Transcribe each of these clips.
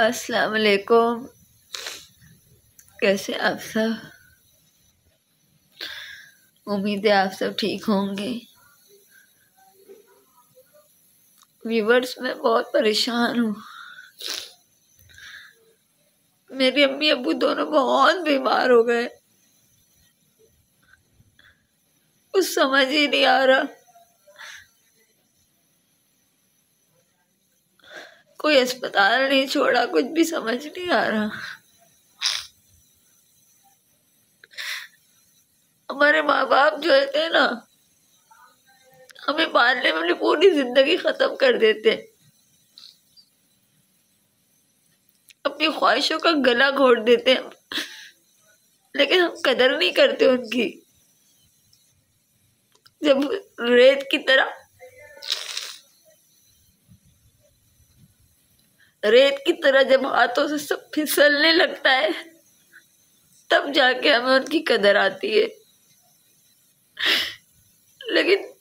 अस्सलाम वालेकुम कैसे आप सब? उम्मीद है आप सब ठीक होंगे। व्यूवर्स मैं बहुत परेशान हूँ। मेरी अम्मी अबू दोनों बहुत बीमार हो गए। कुछ समझ ही नहीं आ रहा। कोई अस्पताल नहीं छोड़ा, कुछ भी समझ नहीं आ रहा। हमारे माँ बाप जो थे ना, हमें पालने में पूरी ज़िंदगी खत्म कर देते अपनी ख्वाहिशों का गला घोट देते हैं। लेकिन हम कदर नहीं करते उनकी। जब रेत की तरह रेत की तरह जब हाथों से सब फिसलने लगता है, तब जाके हमें उनकी कदर आती है। लेकिन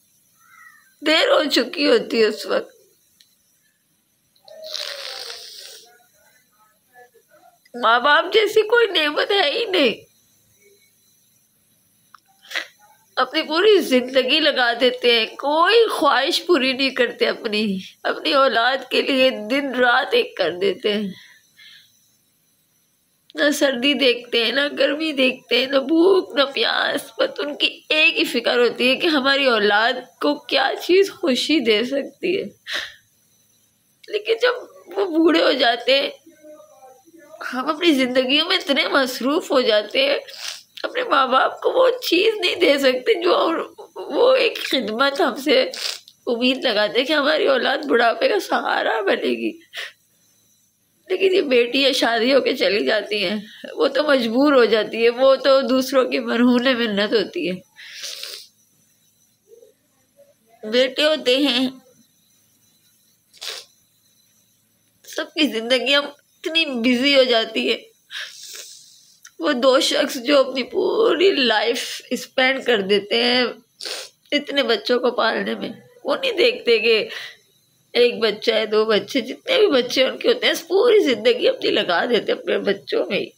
देर हो चुकी होती है उस वक्त। माँ बाप जैसी कोई नेमत है ही नहीं। अपनी पूरी ज़िंदगी लगा देते हैं। कोई ख्वाहिश पूरी नहीं करते अपनी। अपनी औलाद के लिए दिन रात एक कर देते हैं। न सर्दी देखते हैं, ना गर्मी देखते हैं, ना भूख, ना प्यास, बस उनकी एक ही फ़िक्र होती है कि हमारी औलाद को क्या चीज़ खुशी दे सकती है। लेकिन जब वो बूढ़े हो जाते हैं, हम अपनी ज़िंदगी में इतने मसरूफ़ हो जाते हैं अपने माँ बाप को वो चीज़ नहीं दे सकते जो वो एक खिदमत हमसे उम्मीद लगाते कि हमारी औलाद बुढ़ापे का सहारा बनेगी। लेकिन ये बेटी है शादी होके चली जाती है, वो तो मजबूर हो जाती है, वो तो दूसरों की मरहून मिन्नत होती है। बेटे होते हैं, सबकी ज़िंदगी हम इतनी बिज़ी हो जाती है। वो दो शख्स जो अपनी पूरी लाइफ स्पेंड कर देते हैं इतने बच्चों को पालने में, वो नहीं देखते कि एक बच्चा है, दो बच्चे, जितने भी बच्चे उनके होते हैं पूरी ज़िंदगी अपनी लगा देते अपने बच्चों में ही।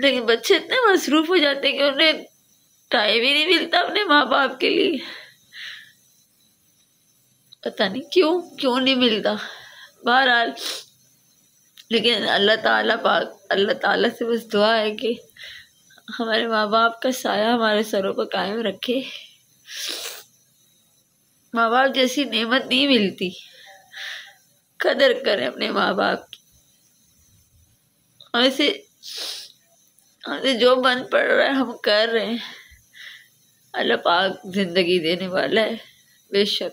लेकिन बच्चे इतने मसरूफ हो जाते हैं कि उन्हें टाइम ही नहीं मिलता अपने माँ बाप के लिए। पता नहीं क्यों क्यों नहीं मिलता। बहरहाल लेकिन अल्लाह ताला पाक, अल्लाह ताला से बस दुआ है कि हमारे माँ बाप का साया हमारे सरों पर कायम रखे। माँ बाप जैसी नेमत नहीं मिलती। कदर करें अपने माँ बाप की हमें से हमें जो बन पड़ रहा है, हम कर रहे हैं। अल्लाह पाक ज़िंदगी देने वाला है, बेशक।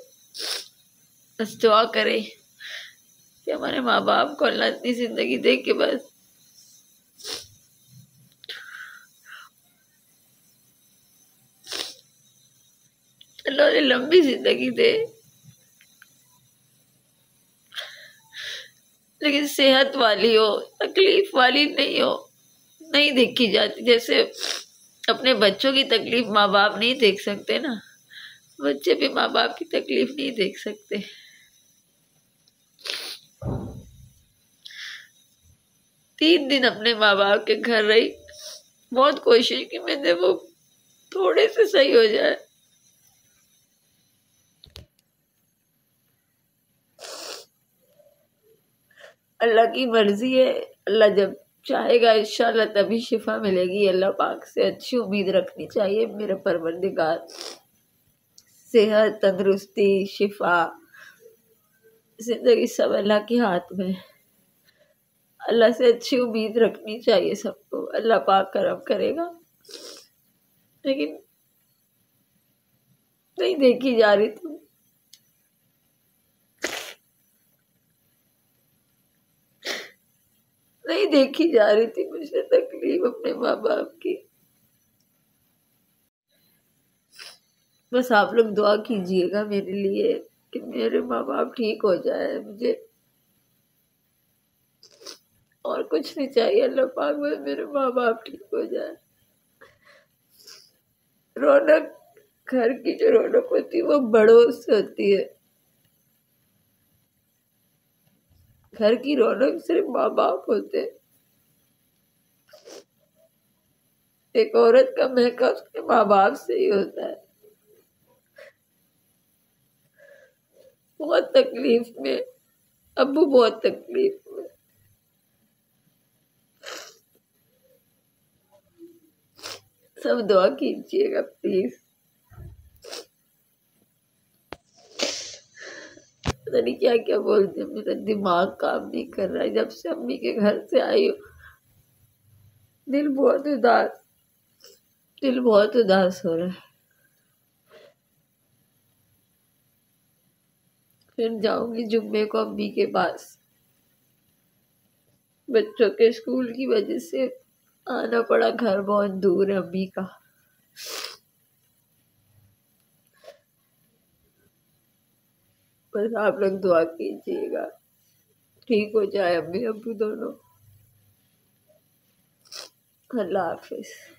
बस दुआ करें। कि हमारे माँ बाप को अल्लाह इतनी ज़िंदगी दे के बस। अल्लाह ने लंबी ज़िंदगी दे। लेकिन सेहत वाली हो, तकलीफ़ वाली नहीं हो, नहीं देखी जाती। जैसे अपने बच्चों की तकलीफ़ माँ बाप नहीं देख सकते ना। बच्चे भी माँ बाप की तकलीफ़ नहीं देख सकते। तीन दिन अपने माँ बाप के घर रही। बहुत कोशिश की मैंने वो थोड़े से सही हो जाए। अल्लाह की मर्ज़ी है। अल्लाह जब चाहेगा इंशाल्लाह तभी शिफा मिलेगी। अल्लाह पाक से अच्छी उम्मीद रखनी चाहिए। मेरे परवरदिगार, सेहत तंदरुस्ती, शिफा, ज़िंदगी सब अल्लाह के हाथ में अल्लाह से अच्छी उम्मीद रखनी चाहिए सबको। अल्लाह पाक करम करेगा। लेकिन नहीं देखी जा रही तुम नहीं देखी जा रही थी मुझे तकलीफ़ अपने माँ बाप की। बस आप लोग दुआ कीजिएगा मेरे लिए कि मेरे माँ बाप ठीक हो जाए, मुझे और कुछ नहीं चाहिए। अल्लाह पाक में मेरे माँ बाप ठीक हो जाए। रौनक, घर की जो रौनक होती है, वो बड़ों से होती है। घर की रौनक सिर्फ़ माँ बाप होते एक औरत का महका उसके माँ बाप से ही होता है। बहुत तकलीफ़ में, अबू बहुत तकलीफ़ में सब दुआ कीजिएगा प्लीज़ पता नहीं क्या क्या बोलते हैं, मेरा दिमाग काम नहीं कर रहा है। जब से अम्मी के घर से आई हूँ, दिल बहुत उदास, दिल बहुत उदास हो रहा है। फिर जाऊँगी जुम्मे को अम्मी के पास, बच्चों के स्कूल की वजह से। आना पड़ा घर बहुत दूर है अम्मी का। बस आप लोग दुआ कीजिएगा। ठीक हो जाए अम्मी अबू दोनों। अल्लाह हाफिज़।